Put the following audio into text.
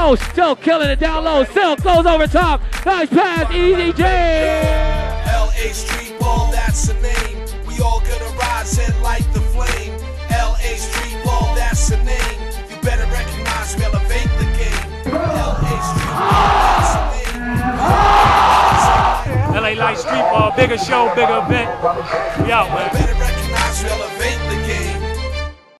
low. Still killing it down low. Still goes over top. Nice pass. Easy J. LA Street Ball, that's the name. We all gonna rise and light the flame. LA Street Ball, that's the name. You better recognize we elevate the game. LA Street Ball, that's the name. LA Light Street Ball, bigger show, bigger event. We out, man.